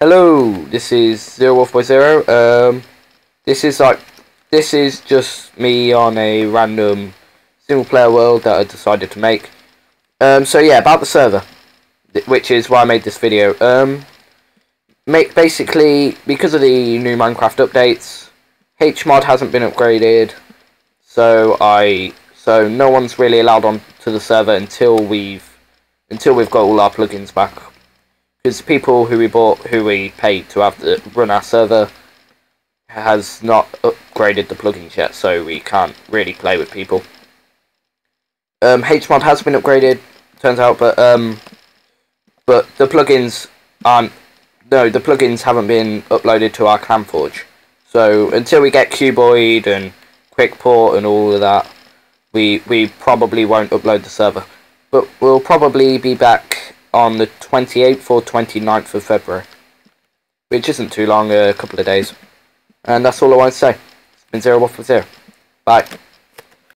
Hello, this is Zero Wolfboy Zero. Um, this is like, this is just me on a random single player world that I decided to make. Um, so yeah, about the server, which is why I made this video. Um, make basically because of the new Minecraft updates, HMod hasn't been upgraded, so I so no one's really allowed on to the server until we've until we've got all our plugins back because people who we bought, who we paid to have the run our server, has not upgraded the plugins yet, so we can't really play with people. Um, HMod has been upgraded, turns out, but um, but the plugins aren't. No, the plugins haven't been uploaded to our ClanForge. So until we get Cuboid and QuickPort and all of that, we we probably won't upload the server. But we'll probably be back on the 28th or 29th of February. Which isn't too long, a couple of days. And that's all I want to say. It's been Zero with Zero. Bye.